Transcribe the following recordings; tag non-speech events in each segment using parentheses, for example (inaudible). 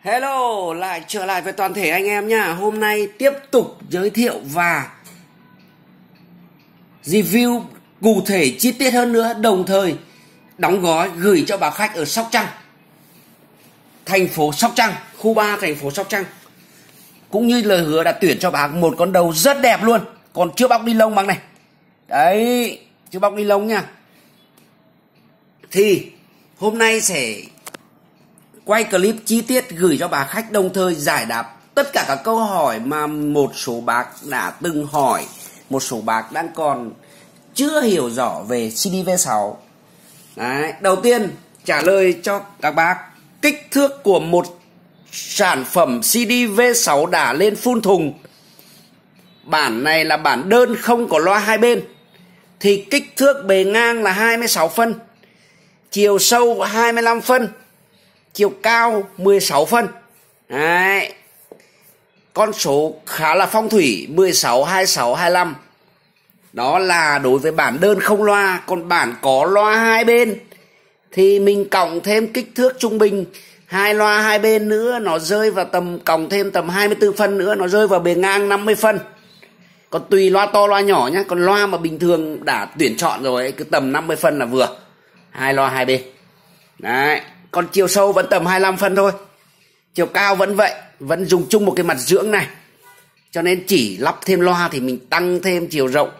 Hello, lại trở lại với toàn thể anh em nha. Hôm nay tiếp tục giới thiệu và review cụ thể chi tiết hơn nữa đồng thời đóng gói gửi cho bà khách ở Sóc Trăng. Thành phố Sóc Trăng, khu 3 thành phố Sóc Trăng. Cũng như lời hứa đã tuyển cho bác một con đầu rất đẹp luôn, còn chưa bóc ni lông bằng này. Đấy, chưa bóc ni lông nha. Thì hôm nay sẽ quay clip chi tiết gửi cho bà khách đồng thời giải đáp tất cả các câu hỏi mà một số bác đã từng hỏi. Một số bác đang còn chưa hiểu rõ về CDV6. Đấy, đầu tiên trả lời cho các bác. Kích thước của một sản phẩm CDV6 đã lên phun thùng. Bản này là bản đơn không có loa hai bên. Thì kích thước bề ngang là 26 phân chiều sâu 25 phân chiều cao 16 phân. Đấy. con số khá là phong thủy 16 26 25 đó là đối với bản đơn không loa còn bản có loa hai bên. Thì mình cộng thêm kích thước trung bình hai loa hai bên nữa nó rơi vào tầm cộng thêm tầm 24 phân nữa nó rơi vào bề ngang 50 phân. Còn tùy loa to loa nhỏ nhá còn loa mà bình thường đã tuyển chọn rồi ấy, cứ tầm 50 phân là vừa. Hai loa hai bên. Đấy còn chiều sâu vẫn tầm 25 phân thôi. Chiều cao vẫn vậy vẫn dùng chung một cái mặt dưỡng này. Cho nên chỉ lắp thêm loa thì mình tăng thêm chiều rộng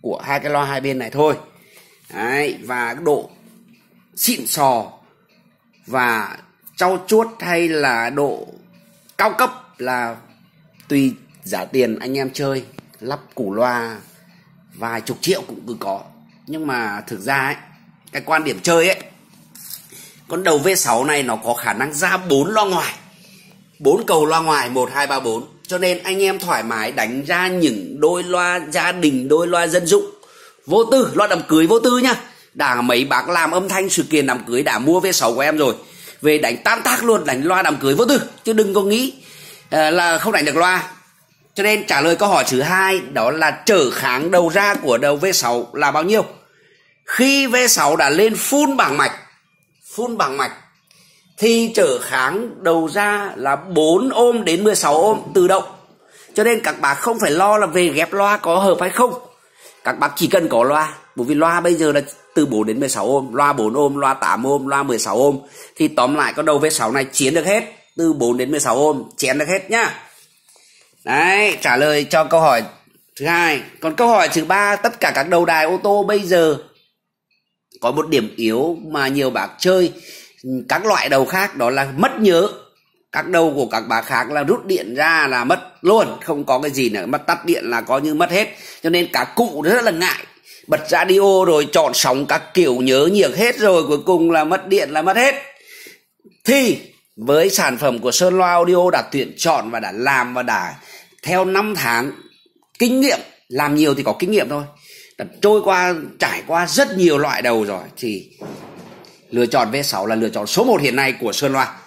của hai cái loa hai bên này thôi. Đấy, và độ xịn sò và trau chuốt hay là độ cao cấp là tùy giá tiền anh em chơi. Lắp củ loa vài chục triệu cũng cứ có. Nhưng mà thực ra ấy cái quan điểm chơi ấy con đầu V6 này nó có khả năng ra bốn loa ngoài. Bốn cầu loa ngoài một hai ba bốn. Cho nên anh em thoải mái đánh ra những đôi loa gia đình đôi loa dân dụng. Vô tư loa đám cưới vô tư nhá đã mấy bác làm âm thanh sự kiện đám cưới đã mua V6 của em rồi. Về đánh tan tác luôn đánh loa đám cưới vô tư. Chứ đừng có nghĩ uh, là không đánh được loa. Cho nên trả lời câu hỏi thứ hai đó là trở kháng đầu ra của đầu V6 là bao nhiêu? Khi V6 đã lên full bảng mạch phun bằng mạch thì trở kháng đầu ra là 4 ôm đến 16 ôm tự động. Cho nên các bác không phải lo là về ghép loa có hợp hay không. Các bác chỉ cần có loa, bởi vì loa bây giờ là từ 4 đến 16 ôm, loa 4 ôm, loa 8 ôm, loa 16 ôm. Thì tóm lại con đầu V6 này chiến được hết, từ 4 đến 16 ôm, chén được hết nhá. Đấy, trả lời cho câu hỏi thứ hai. Còn câu hỏi thứ ba, tất cả các đầu đài ô tô bây giờ có một điểm yếu mà nhiều bác chơi các loại đầu khác, đó là mất nhớ. Các đầu của các bác khác là rút điện ra là mất luôn, không có cái gì nữa. Mất tắt điện là có như mất hết. Cho nên cả cụ rất là ngại. Bật radio rồi chọn sóng các kiểu nhớ nhiều hết rồi, cuối cùng là mất điện là mất hết. Thì với sản phẩm của Sơn Loa Audio đã tuyển chọn và đã làm và đã theo 5 tháng kinh nghiệm, làm nhiều thì có kinh nghiệm thôi đã trôi qua trải qua rất nhiều loại đầu rồi. Thì lựa chọn V6 là lựa chọn số 1 hiện nay của Sơn Loa.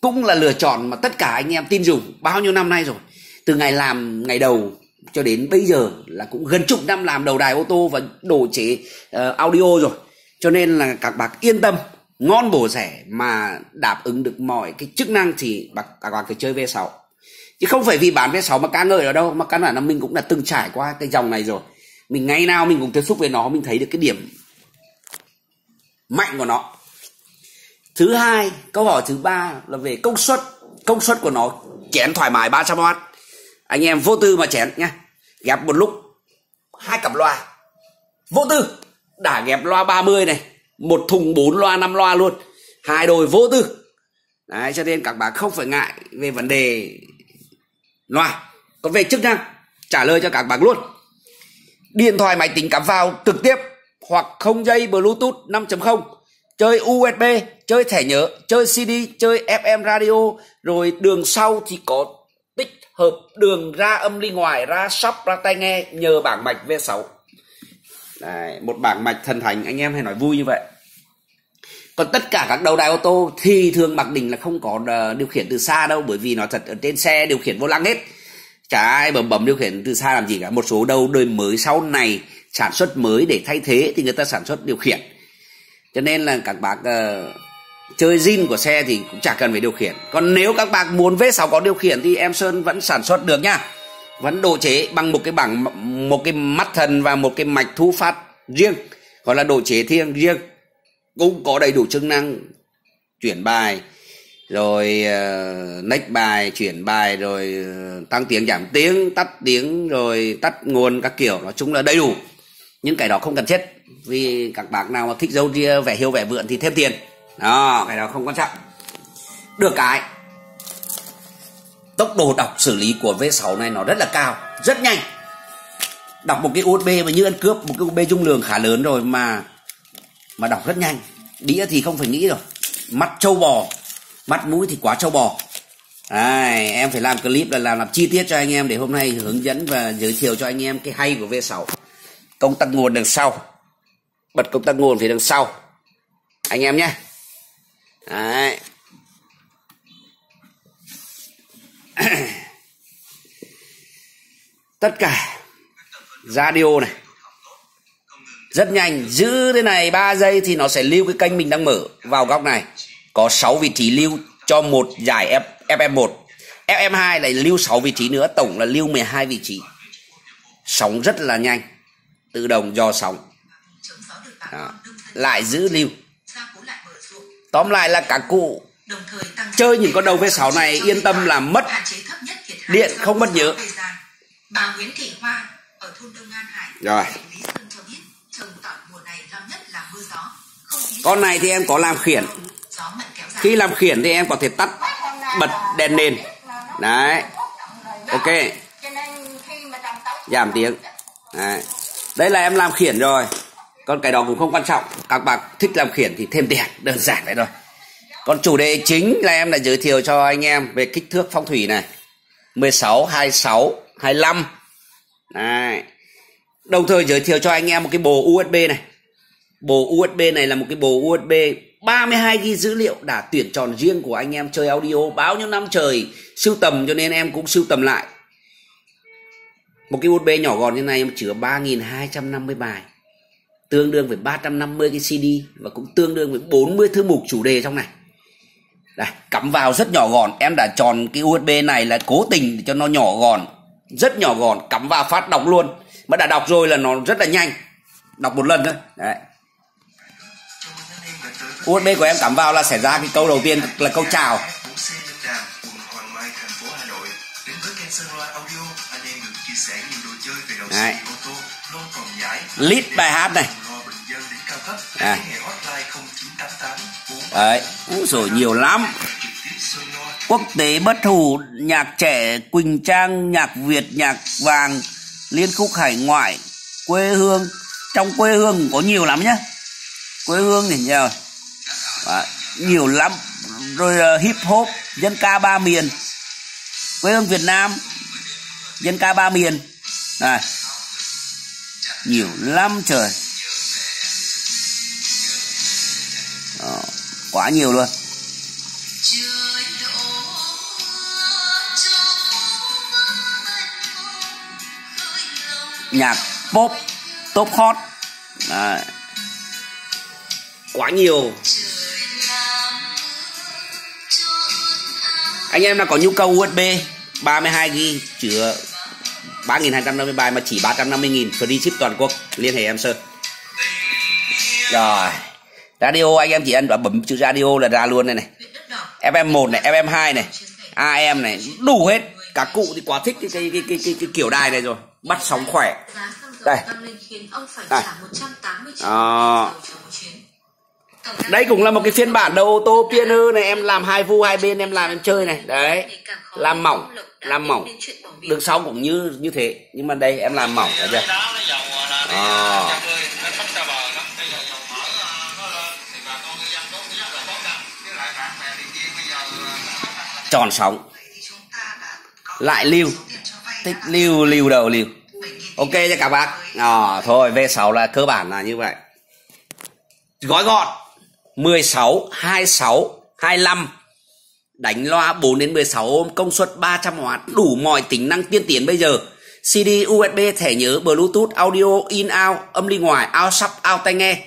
Cũng là lựa chọn mà tất cả anh em tin dùng bao nhiêu năm nay rồi. Từ ngày làm ngày đầu cho đến bây giờ là cũng gần chục năm làm đầu đài ô tô và đồ chế uh, audio rồi. Cho nên là các bác yên tâm ngon bổ rẻ mà đáp ứng được mọi cái chức năng thì bác, các bác phải chơi V6 chứ không phải vì bán V6 mà ca ngợi ở đâu mà căn bản là mình cũng đã từng trải qua cái dòng này rồi mình ngày nào mình cũng tiếp xúc với nó, mình thấy được cái điểm mạnh của nó. Thứ hai, câu hỏi thứ ba là về công suất. Công suất của nó chén thoải mái 300W anh em vô tư mà chén nhá. Ghép một lúc, hai cặp loa. Vô tư. Đã ghép loa 30 này, một thùng 4 loa 5 loa luôn. Hai đôi vô tư. Đấy, cho nên các bạn không phải ngại về vấn đề loa. Còn về chức năng, trả lời cho các bạn luôn điện thoại máy tính cắm vào trực tiếp hoặc không dây bluetooth 5.0 chơi USB, chơi thẻ nhớ, chơi CD, chơi FM radio, rồi đường sau thì có tích hợp đường ra âm ly ngoài, ra sắp, ra tai nghe nhờ bảng mạch V6. Đấy, một bảng mạch thần thánh anh em hay nói vui như vậy. Còn tất cả các đầu đài ô tô thì thường mặc định là không có ờ, điều khiển từ xa đâu bởi vì nó thật ở trên xe điều khiển vô lăng hết. Chả ai bấm bấm điều khiển từ xa làm gì cả. Một số đầu đời mới sau này sản xuất mới để thay thế thì người ta sản xuất điều khiển. Cho nên là các bác uh, chơi zin của xe thì cũng chả cần phải điều khiển. Còn nếu các bạn muốn V6 có điều khiển thì em Sơn vẫn sản xuất được nhá vẫn độ chế bằng một cái bảng một cái mắt thần và một cái mạch thu phát riêng. Gọi là độ chế thiêng riêng. Cũng có đầy đủ chức năng chuyển bài rồi ờ, uh, nách bài chuyển bài rồi ờ, tăng tiếng giảm tiếng tắt tiếng rồi tắt nguồn các kiểu. Nói chung là đầy đủ. Những cái đó không cần thiết vì các bác nào mà thích dâu ria vẻ hiếu vẻ vượn thì thêm tiền. Đó cái đó không quan trọng. Được cái tốc độ đọc xử lý của V6 này nó rất là cao rất nhanh. Đọc một cái USB mà như ăn cướp một cái USB dung lượng khá lớn rồi mà mà đọc rất nhanh. Đĩa thì không phải nghĩ rồi. Mắt trâu bò mắt mũi thì quá trâu bò. Đấy, em phải làm clip là làm, làm chi tiết cho anh em để hôm nay hướng dẫn và giới thiệu cho anh em cái hay của V6 công tắc nguồn đằng sau. Bật công tắc nguồn phía đằng sau. Anh em nhé. Đấy. (coughs) tất cả radio này. Rất nhanh. Giữ thế này 3 giây thì nó sẽ lưu cái kênh mình đang mở vào góc này có 6 vị trí lưu cho một giải F, FM1 FM2 lại lưu 6 vị trí nữa tổng là lưu 12 vị trí. Sóng rất là nhanh tự động do sóng. Đó. lại giữ lưu. Tóm lại là các cụ chơi những con đầu V6 này yên tâm là mất điện không mất nhớ. Bà Nguyễn Thị Hoa ở thôn Đông An Hải rồi. Con này thì em có làm khiển khi làm khiển thì em có thể tắt bật đèn nền. Đấy. Ok. Giảm tiếng. Đấy. đấy là em làm khiển rồi. Còn cái đó cũng không quan trọng. Các bạn thích làm khiển thì thêm tiền. Đơn giản vậy thôi. Còn chủ đề chính là em đã giới thiệu cho anh em về kích thước phong thủy này. 16 26 25 Đấy. Đồng thời giới thiệu cho anh em một cái bộ USB này. Bộ USB này là một cái bộ USB 32 ghi dữ liệu đã tuyển chọn riêng của anh em chơi audio bao nhiêu năm trời sưu tầm cho nên em cũng sưu tầm lại. Một cái USB nhỏ gọn như này em chứa 3250 bài. Tương đương với 350 cái CD và cũng tương đương với 40 thư mục chủ đề trong này. Đây, cắm vào rất nhỏ gọn, em đã chọn cái USB này là cố tình để cho nó nhỏ gọn rất nhỏ gọn cắm vào phát đọc luôn mà đã đọc rồi là nó rất là nhanh đọc một lần thôi đấy USB của em cắm vào là sẽ ra cái câu đầu tiên, là câu chào Đấy. Lít bài hát này Đấy. Đấy. Úi rồi nhiều lắm quốc tế bất hủ, nhạc trẻ, quỳnh trang, nhạc việt, nhạc vàng, liên khúc hải ngoại, quê hương trong quê hương có nhiều lắm nhá quê hương thì nhiều à, nhiều lắm. Rồi uh, hip hop dân ca ba miền. Quê hương việt nam dân ca ba miền. Này nhiều lắm trời. Đó, quá nhiều luôn. Nhạc pop top hot. Đấy. quá nhiều. Anh em nào có nhu cầu USB 32 GB chứa 3.250 bài mà chỉ 350.000 free ship toàn quốc liên hệ em Sơn rồi radio anh em chỉ ăn bấm chữ radio là ra luôn này. Này FM1 này FM2 này AM này đủ hết. Các cụ thì quá thích cái cái cái cái, cái, cái kiểu đài này rồi. Bắt sóng khỏe. Đây. đây. à. Đây cũng là một cái phiên bản đầu ô tô Pioneer này em làm hai vu hai bên em làm em chơi này. Đấy làm mỏng làm mỏng. đường sau cũng như như thế nhưng mà đây em làm mỏng thấy chưa? À. tròn sóng. Lại lưu. Thích lưu lưu đầu lưu. Ok cho các bác. À, thôi V6 là cơ bản là như vậy. Gói gọn 16 26 25 đánh loa 4 đến 16 ôm công suất 300W đủ mọi tính năng tiên tiến bây giờ. CD USB thẻ nhớ, Bluetooth, audio in out âm ly ngoài, out sub out tai nghe.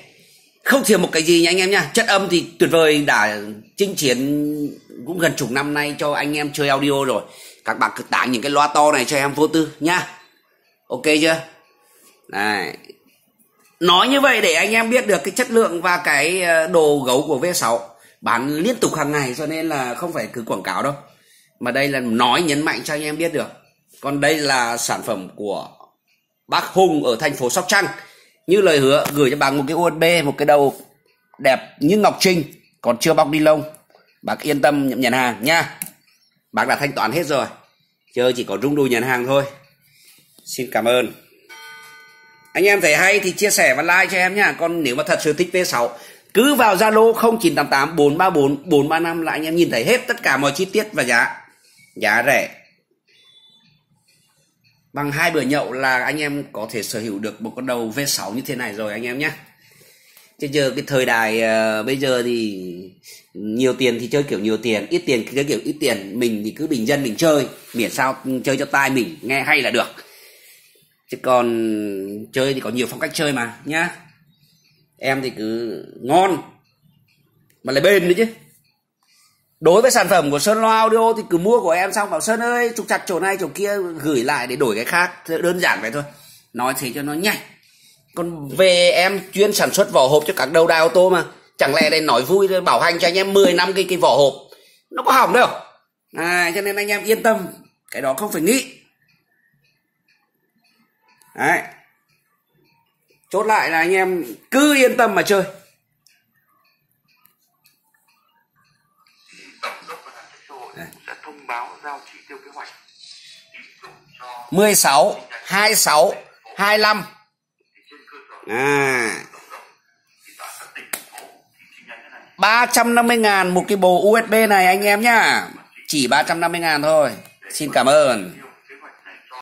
Không thiếu một cái gì nha anh em nha. Chất âm thì tuyệt vời, đã chinh chiến cũng gần chục năm nay cho anh em chơi audio rồi. Các bạn cứ tải những cái loa to này cho em vô tư nha. Ok chưa? Này nói như vậy để anh em biết được cái chất lượng và cái ờ, đồ gấu của V6 bán liên tục hàng ngày cho nên là không phải cứ quảng cáo đâu. Mà đây là nói nhấn mạnh cho anh em biết được. Còn đây là sản phẩm của bác Hùng ở thành phố Sóc Trăng. Như lời hứa gửi cho bác một cái USB một cái đầu đẹp như ngọc trinh. Còn chưa bóc ni lông. Bác yên tâm nhận, nhận hàng nha. Bác đã thanh toán hết rồi. Chơi chỉ có rung đùi nhận hàng thôi. Xin cảm ơn anh em thấy hay thì chia sẻ và like cho em nha còn nếu mà thật sự thích V6 cứ vào Zalo 0988 434 435 là anh em nhìn thấy hết tất cả mọi chi tiết và giá. Giá rẻ. Bằng hai bữa nhậu là anh em có thể sở hữu được một con đầu V6 như thế này rồi anh em nhé chứ giờ cái thời đại uh, bây giờ thì nhiều tiền thì chơi kiểu nhiều tiền ít tiền thì chơi kiểu ít tiền. Mình thì cứ bình dân mình chơi miễn sao chơi cho tai mình nghe hay là được chứ còn chơi thì có nhiều phong cách chơi mà nhá. Em thì cứ ngon mà lại bền nữa chứ. Đối với sản phẩm của Sơn Loa Audio thì cứ mua của em xong bảo Sơn ơi trục chặt chỗ này chỗ kia gửi lại để đổi cái khác đơn giản vậy thôi. Nói thế cho nó nhanh. Còn về em chuyên sản xuất vỏ hộp cho các đầu đài ô tô mà chẳng lẽ đây nói vui bảo hành cho anh em 10 năm cái cái vỏ hộp nó có hỏng đâu. À, cho nên anh em yên tâm cái đó không phải nghĩ đấy. Chốt lại là anh em cứ yên tâm mà chơi. 16 26 25 à. 350 ngàn một cái bộ USB này anh em nhá. Chỉ 350 ngàn thôi. Xin cảm ơn.